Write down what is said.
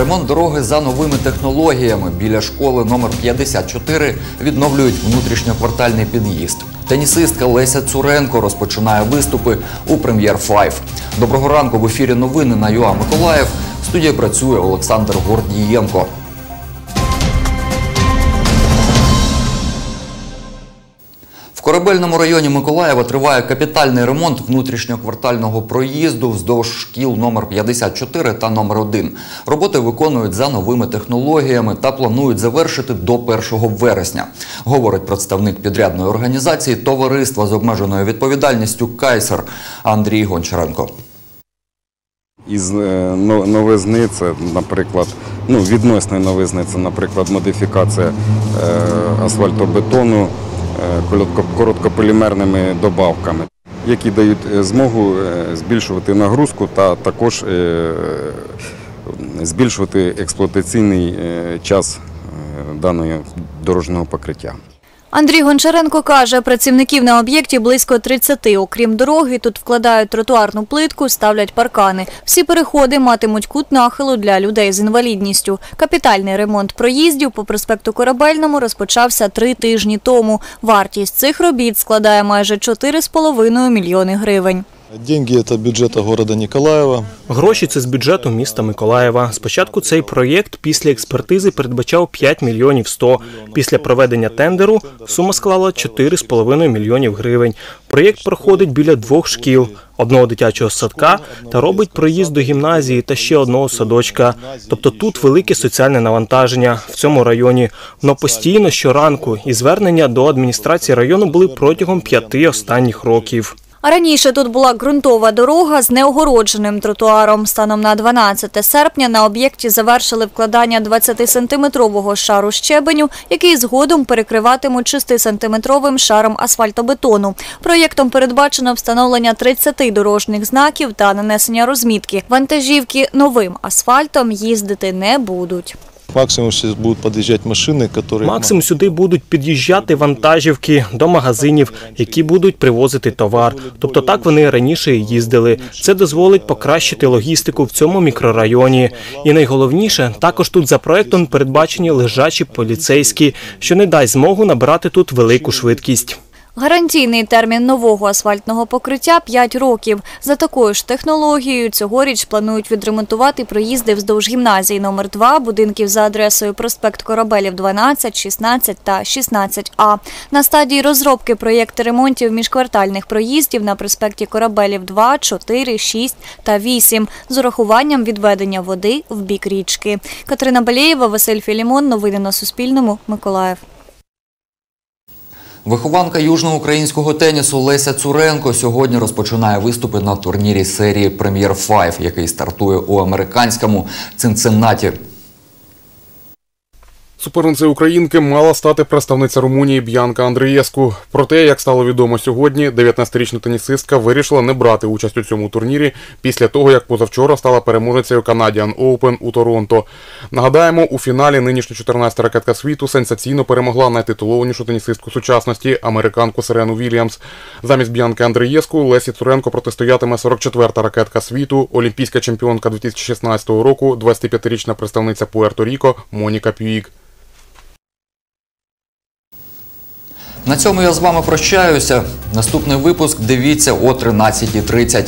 Ремонт дороги за новими технологіями. Біля школи номер 54 відновлюють внутрішньоквартальний під'їзд. Тенісистка Леся Цуренко розпочинає виступи у прем'єр 5 Доброго ранку в ефірі новини на ЮА Миколаїв. В студії працює Олександр Гордієнко. Корабельному районі Миколаєва триває капітальний ремонт внутрішньоквартального проїзду вздовж шкіл номер 54 та номер 1. Роботи виконують за новими технологіями та планують завершити до 1 вересня, говорить представник підрядної організації Товариства з обмеженою відповідальністю Кайсер Андрій Гончаренко. Із е, новизни це, наприклад, ну, відносної новизни це, наприклад, модифікація е, асфальтобетону короткополімерними добавками, які дають е, змогу е, збільшувати нагрузку та також е, збільшувати експлуатаційний е, час е, даного дорожнього покриття. Андрій Гончаренко каже, працівників на об'єкті близько 30. Окрім дороги, тут вкладають тротуарну плитку, ставлять паркани. Всі переходи матимуть кут нахилу для людей з інвалідністю. Капітальний ремонт проїздів по проспекту Корабельному розпочався три тижні тому. Вартість цих робіт складає майже 4,5 мільйони гривень. Деньги это бюджета города Николаева. Гроші це з бюджету міста Миколаєва. Спочатку цей проєкт після експертизи передбачав 5 мільйонів 100. Після проведення тендеру сума склала 4,5 мільйонів гривень. Проєкт проходить біля двох шкіл, одного дитячого садка та робить проїзд до гімназії та ще одного садочка. Тобто тут велике соціальне навантаження в цьому районі. Воно постійно щоранку і звернення до адміністрації району були протягом п'яти останніх років. Раніше тут була ґрунтова дорога з неогородженим тротуаром. Станом на 12 серпня на об'єкті завершили вкладання 20-сантиметрового шару щебеню, який згодом перекриватимуть 6-сантиметровим шаром асфальтобетону. Проєктом передбачено встановлення 30 дорожніх знаків та нанесення розмітки. Вантажівки новим асфальтом їздити не будуть. Максимум сейчас будут подъезжать машины, которые... Максимум сюди будуть під'їжджати вантажівки до магазинів, які будуть привозити товар. Тобто так вони раніше і їздили. Це дозволить покращити логістику в цьому мікрорайоні. І найголовніше, також тут за проектом передбачені лежачі поліцейські, що не дасть змогу набирати тут велику швидкість. Гарантійний термін нового асфальтного покриття – 5 років. За такою ж технологією цьогоріч планують відремонтувати проїзди вздовж гімназії номер 2 будинків за адресою проспект Корабелів 12, 16 та 16А. На стадії розробки проєкти ремонтів міжквартальних проїздів на проспекті Корабелів 2, 4, 6 та 8 з урахуванням відведення води в бік річки. Катерина Балєєва, Василь Філімон. Новини на Суспільному. Миколаїв. Вихованка южноукраїнського тенісу Леся Цуренко сьогодні розпочинає виступи на турнірі серії Прем'єр 5, який стартує у американському Цинциннаті. Суперницею українки мала стати представниця Румунії Б'янка Андрієску. Проте, як стало відомо сьогодні, 19-річна тенісистка вирішила не брати участь у цьому турнірі після того, як позавчора стала переможницею Canadian Open у Торонто. Нагадаємо, у фіналі нинішня 14-та ракетка світу сенсаційно перемогла найтитулованішу тенісистку сучасності американку Серену Вільямс. Замість Б'янки Андрієску Лесі Цуренко протистоятиме 44-та ракетка світу, олімпійська чемпіонка 2016 року, 25-річна представниця Пуерто-Ріко Моніка Пюїк. На цьому я з вами прощаюся. Наступний випуск дивіться о 13.30.